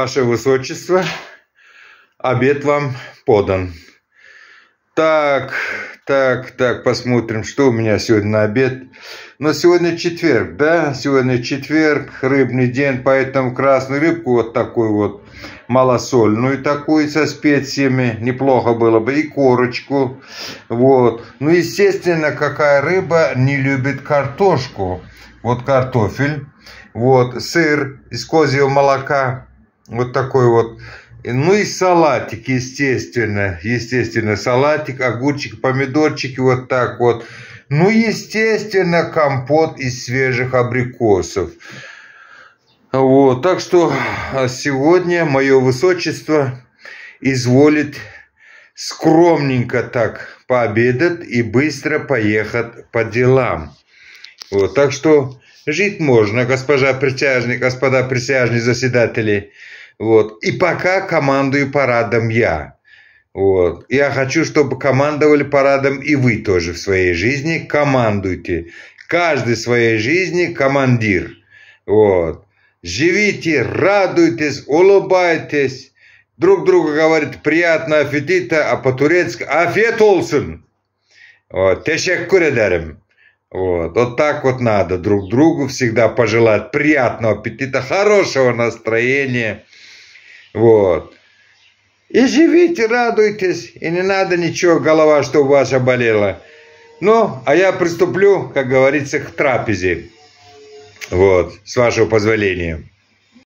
Ваше Высочество, обед вам подан. Так, так, так, посмотрим, что у меня сегодня на обед. Но сегодня четверг, да? Сегодня четверг, рыбный день, поэтому красную рыбку вот такую вот малосольную такую со специями, неплохо было бы, и корочку, вот. Ну, естественно, какая рыба не любит картошку? Вот картофель, вот, сыр из козьего молока, вот такой вот ну и салатик, естественно, естественно, салатик, огурчик, помидорчики, вот так вот. Ну, естественно, компот из свежих абрикосов. Вот, так что а, сегодня мое высочество изволит скромненько так пообедать и быстро поехать по делам. Вот, так что жить можно, госпожа присяжные, господа присяжные заседатели. Вот. И пока командую парадом я. Вот. Я хочу, чтобы командовали парадом и вы тоже в своей жизни. Командуйте. Каждый в своей жизни командир. Вот. Живите, радуйтесь, улыбайтесь. Друг другу говорит приятного аппетита, а по-турецки афет olsun. Вот. Teşekkür ederim. Вот. вот так вот надо друг другу всегда пожелать приятного аппетита, хорошего настроения. Вот. И живите, радуйтесь, и не надо ничего, голова, что у вас болела. Ну, а я приступлю, как говорится, к трапезе. Вот, с вашего позволения.